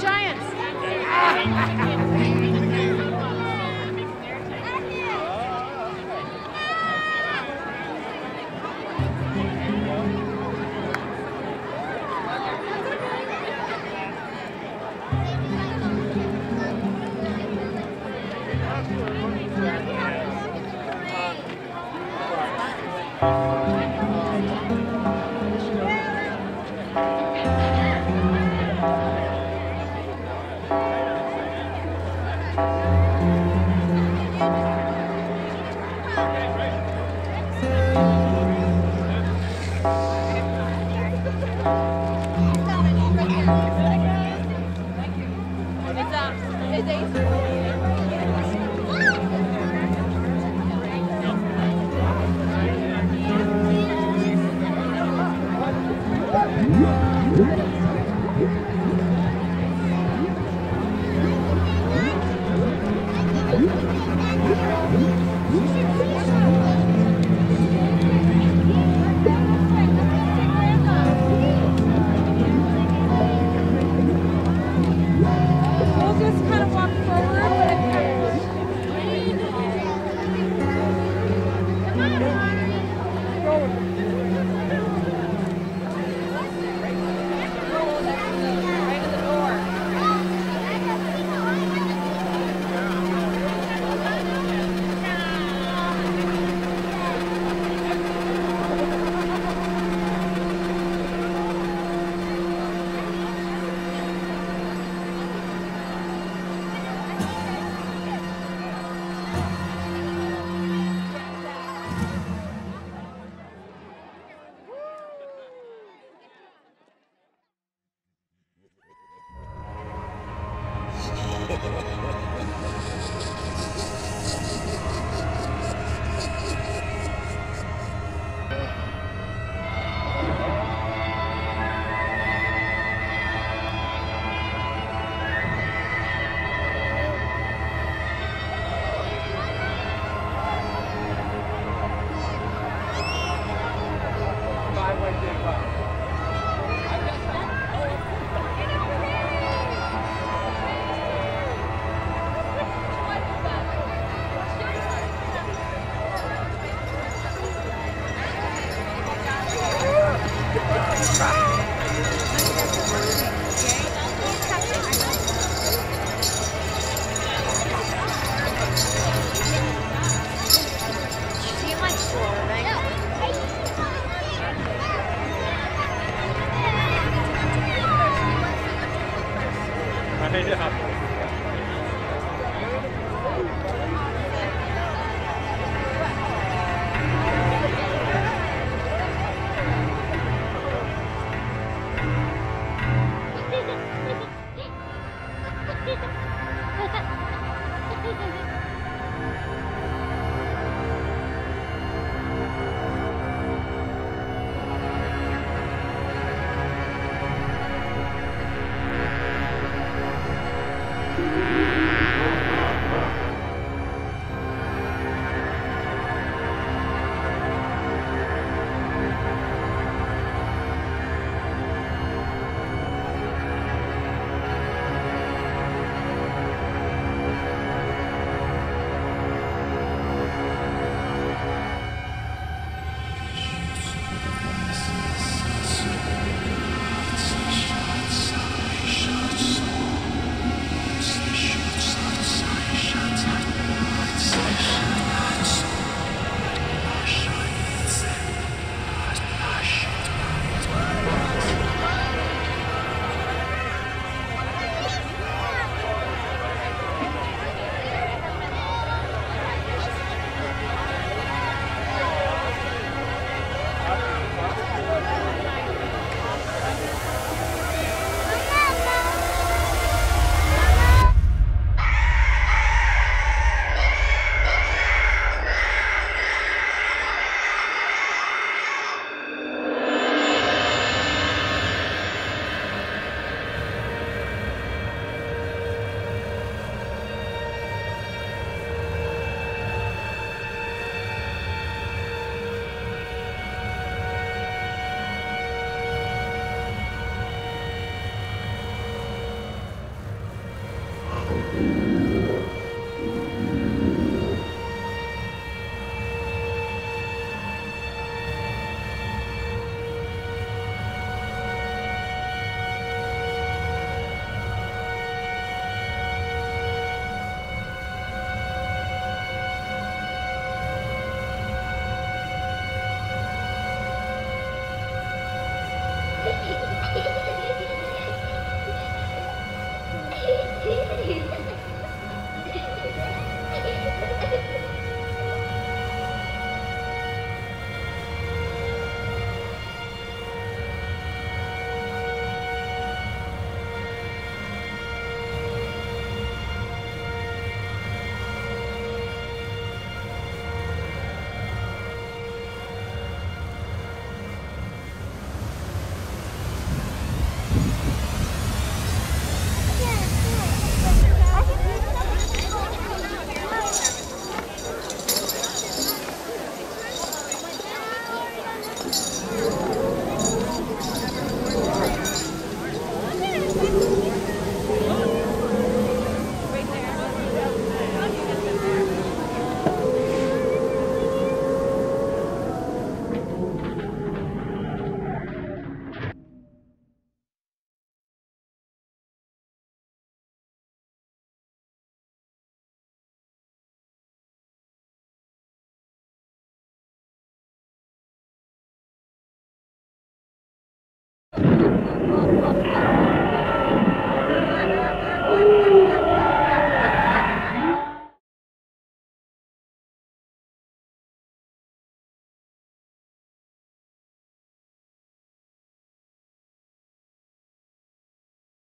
Giants! Mas é isso.